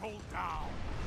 Triple down.